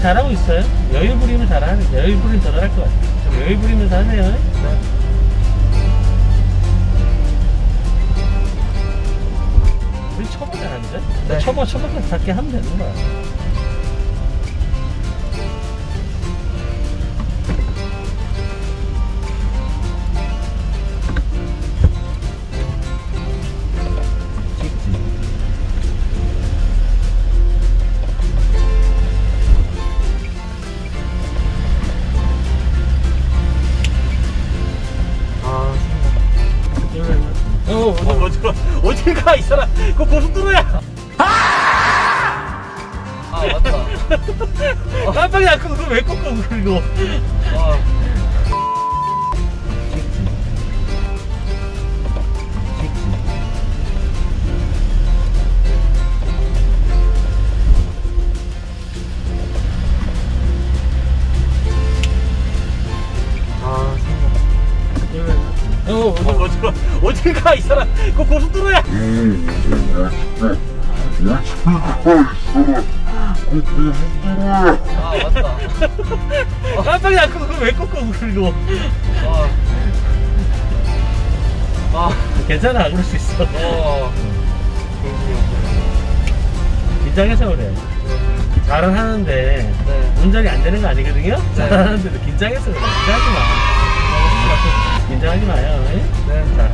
잘하고 있어요. 여유 부리면 잘하는, 여유 부리면 더 잘할 것 같아요. 좀 여유 부리면서 하세요. 네. 우리 초보 잘하는데? 네. 초보, 초보까지 닿게 하면 되는 거야. 어, 어, 어디, 어디 가, 이 사람. 그거 고속도로야. 아, 맞다. 깜빡이 안 끄고 그걸 왜 꺾어, 그리고. 아, 어, 어, 어디, 어디 가, 이 사람. 그거 고속도로야. 아, 맞다. 깜빡이 안 끄고 그걸 왜 꺾어, 그리고. 아, 아, 괜찮아, 그럴 수 있어. 어. 긴장해서 그래. 잘은 하는데, 네. 운전이 안 되는 거 아니거든요? 네. 잘하는데도 긴장해서 그래. 긴장하지 마. 긴장하지 마요. 예? 네. 잘